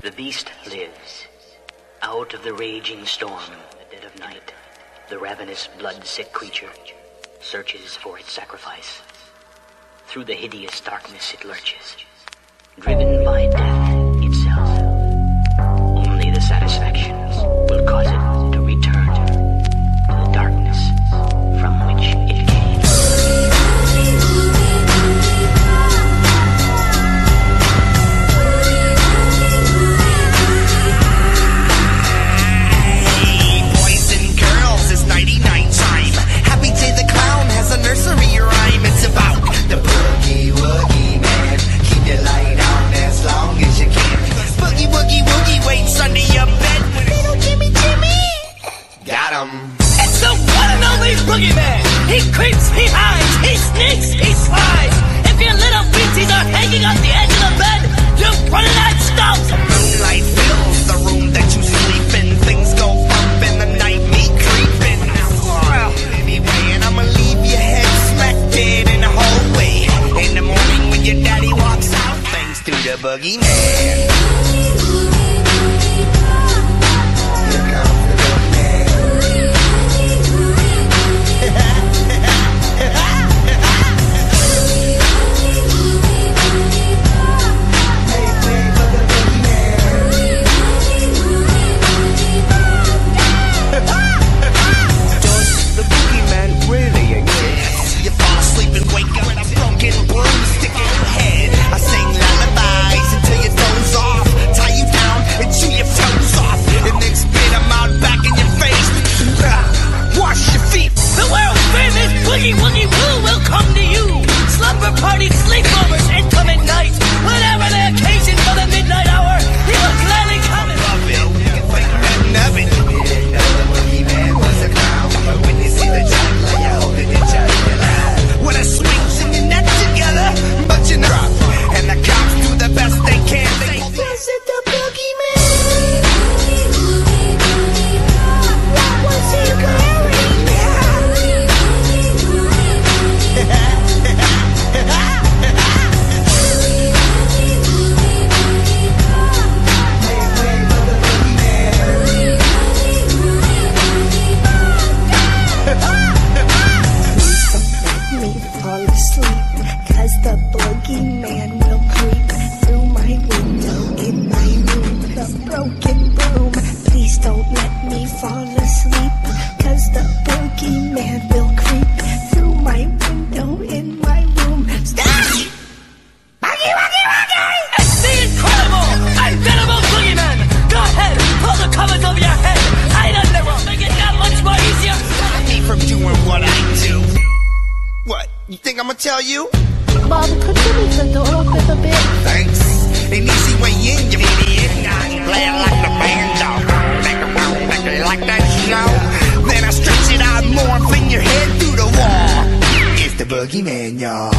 The beast lives. Out of the raging storm, the dead of night, the ravenous, blood-sick creature searches for its sacrifice. Through the hideous darkness it lurches, driven by death Him. It's the one and only boogeyman. He creeps, he hides, he sneaks, he slides. If your little feetsies are hanging off the edge of the bed, you're running out stumps. Moonlight fills the room that you sleep in. Things go bump in the night, me creeping. Anyway, and I'ma leave your head smack dead in the hallway. In the morning when your daddy walks out, thanks to the boogeyman. Boogeyman will creep Through my window in my room The broken broom Please don't let me fall asleep Cause the boogeyman will creep Through my window in my room Stop! Boogie, woogie, woogie! It's the incredible, unbeatable boogeyman. Go ahead, pull the covers over your head. Hide under them. Make it that much more easier. Stop me from doing what I do. What? You think I'm gonna tell you? Bob, could you leave the door open a bit? Thanks. An easy way in, you idiot. Play it like the band dog. Make a make it like that snow. Then I stretch it out more and fling your head through the wall. It's the boogeyman, y'all.